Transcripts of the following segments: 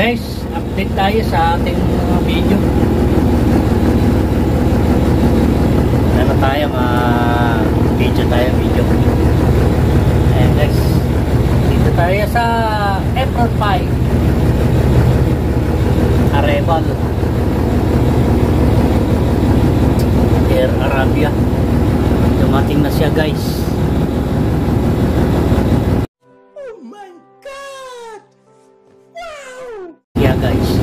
guys update tayo sa ating uh, video. Ano tayo mga video tayo video. Ayan guys. Dito tayo sa April 5 Arevalo. Air Arabia. Dumating na siya guys. gigantes.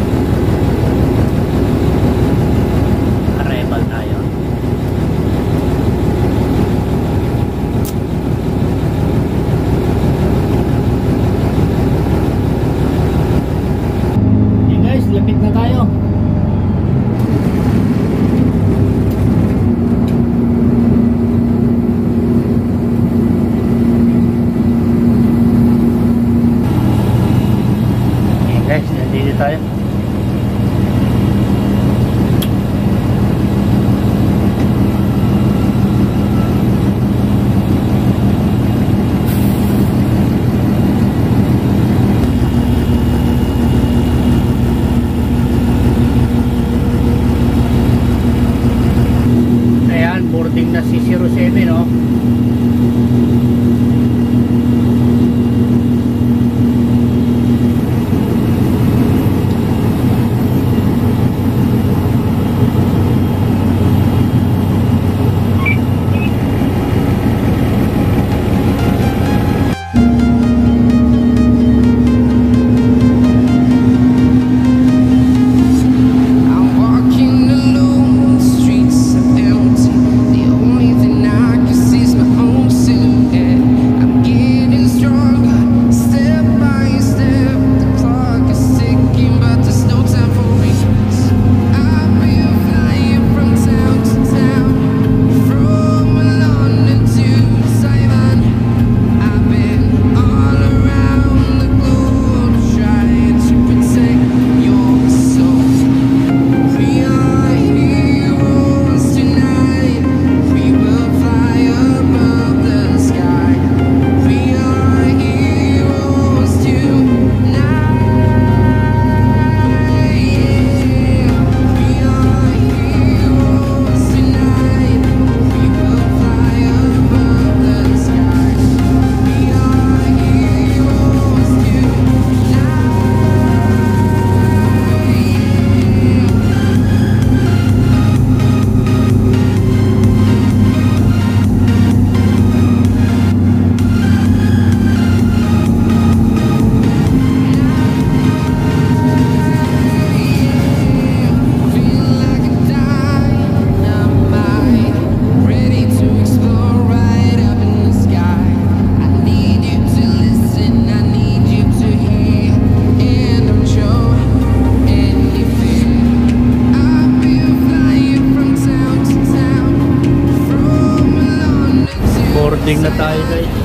Loading na tayo guys.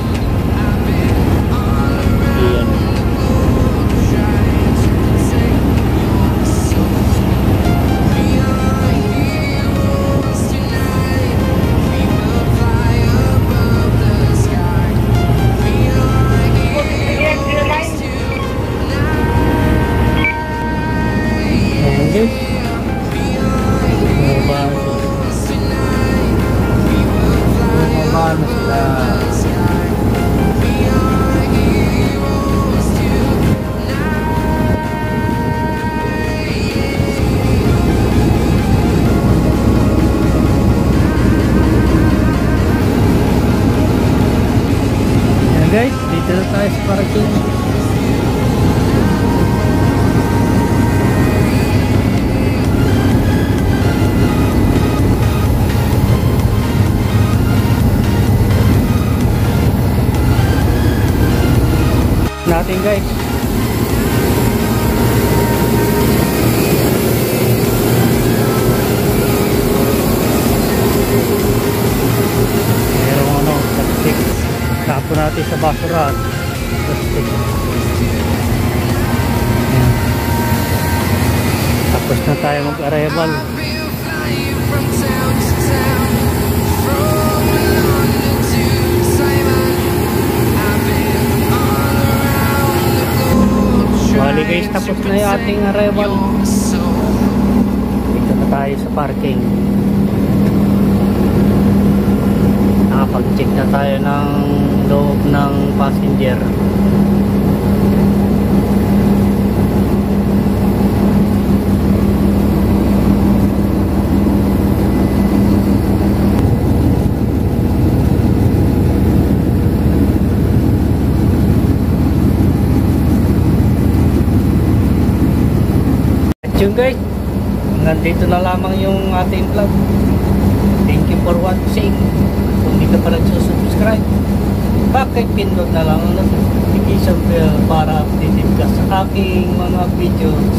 tayo sa parking natin guys. Merong ano tapos natin sa basurahan tapos na tayo mag-arrival. Bali guys tapos na yung ating arrival. dito na tayo sa parking. Nakapag-check na tayo ng loob ng passenger. Yun guys, nandito na lamang yung ating vlog. Thank you for watching. Nagsusubscribe, bakit pindot na lang ang notification bell para updated ka sa aking mga videos.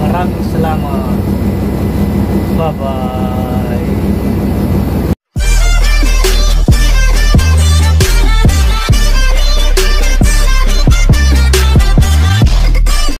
Maraming salamat. Bye-bye.